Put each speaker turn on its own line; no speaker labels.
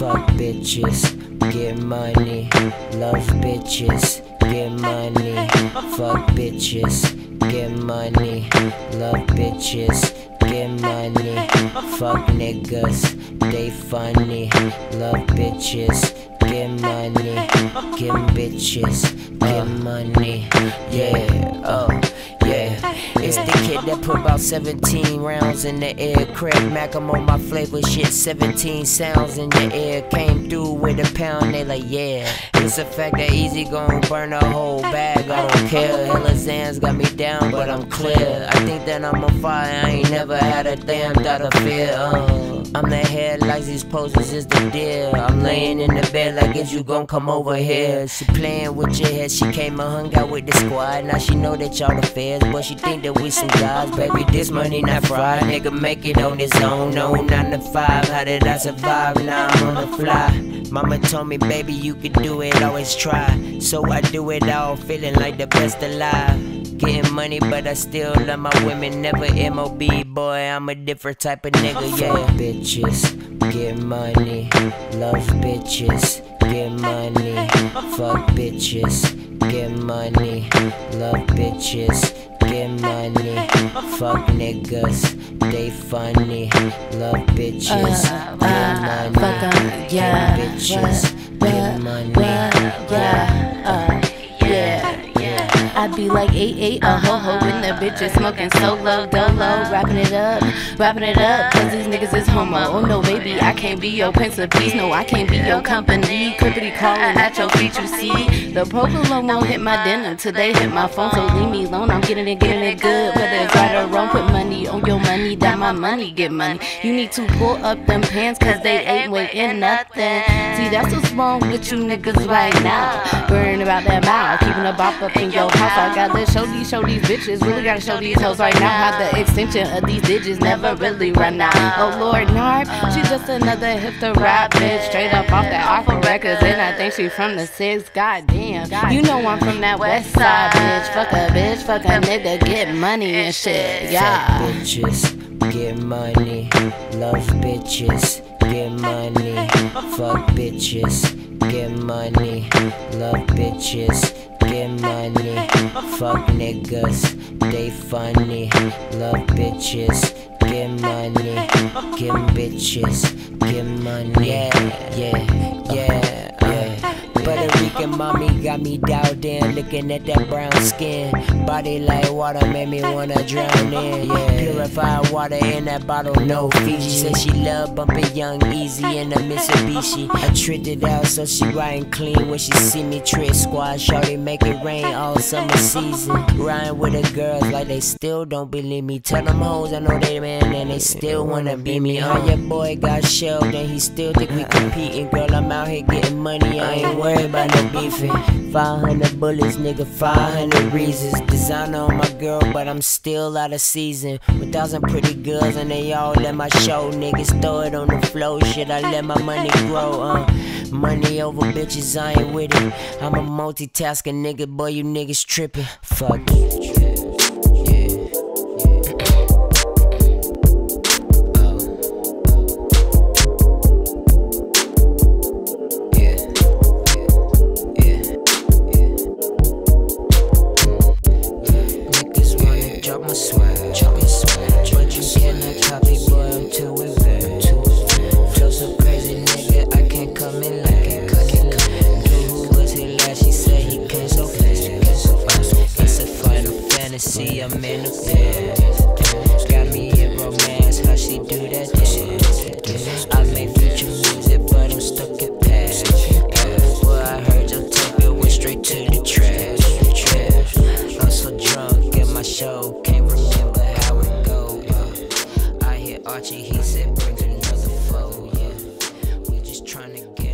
Fuck bitches, get money. Love bitches, get money. Fuck bitches, get money. Love bitches, get money. Fuck niggas, they funny. Love bitches, get money. Get bitches, get money. Yeah, oh. Kid that put about 17 rounds in the air. Craig Mack, I'm on my flavor shit. 17 sounds in the air. Came through with a pound, they like, yeah. It's a fact that Easy gon' burn a whole bag. I don't care. Hella Zans got me down, but I'm clear. I think that I'm on fire. I ain't never had a damn thought of fear. Uh, I'm the headlights, these poses is the deal. I'm laying in the bed like, is you gon' come over here? She playing with your head. She came and hung out with the squad. Now she know that y'all the feds, but she think that we some guys. Baby, this money not fried. Nigga make it on his own. No, nine to five. How did I survive? Now I'm on the fly. Mama told me, baby, you could do it, always try. So I do it all, feeling like the best alive. Getting money, but I still love my women, never MOB. Boy, I'm a different type of nigga, yeah. Bitches, get money. Love bitches, get money. Fuck bitches, get money. Love bitches, get money. Fuck niggas, they funny. Love bitches,
Uh,
get
uh,
money.
fuck 'em, yeah,
Fuck bitches,
what,
get
what,
money.
what, yeah, uh, yeah, yeah. I be like eight eight a ho ho when the bitches smoking solo dolo, wrapping it up, wrapping it up, cause these niggas is homo. Oh no, baby, I can't be your of peace. No, I can't be your company. Crippity calling at your feet, you see. The provolone won't hit my dinner they hit my phone, so leave me alone. I'm getting it, getting it good. Whether it's right or wrong, put money on your money, that my money get money. You need to pull up them pants, cause they ain't weighing nothing. See, that's what's wrong with you niggas right now. Worrying about that mouth, keeping a bop up in your house. I gotta show these, show these bitches. Really gotta show these hoes right now how the extension of these digits never really run out. Oh Lord, Narf, she just another hip to rap bitch. Straight up off that Awful Records, and I think she from the six. Goddamn, you know I'm from that west side, bitch. Fuck a bitch, fuck a nigga, get money and shit. Yeah.
bitches, get money. Love bitches, get money. Fuck bitches, get money. Love bitches, get money. Fuck niggas, they funny. Love bitches, get money. Get bitches, get money. Yeah, yeah, yeah. Rican mommy got me dialed in, looking at that brown skin. Body like water made me wanna drown in. Yeah, purified water in that bottle, no Fiji. Said she love bumping young easy in a Mitsubishi. I tricked it out so she riding clean when she see me trick squad. Shorty make it rain all summer season. Riding with the girls like they still don't believe me. Tell them hoes I know they man and they still wanna be me. Oh, your boy got shelved and he still think we competing. Girl, I'm out here getting money. I ain't worried about no beefing. 500 bullets, nigga, 500 reasons. Designer on my girl, but I'm still out of season. With thousand pretty girls and they all let my show. Niggas throw it on the floor. Shit, I let my money grow. Uh, money over bitches, I ain't with it. I'm a multitasking nigga, boy, you niggas tripping. Fuck it. Niggas wanna drop friends and. We just trying to get.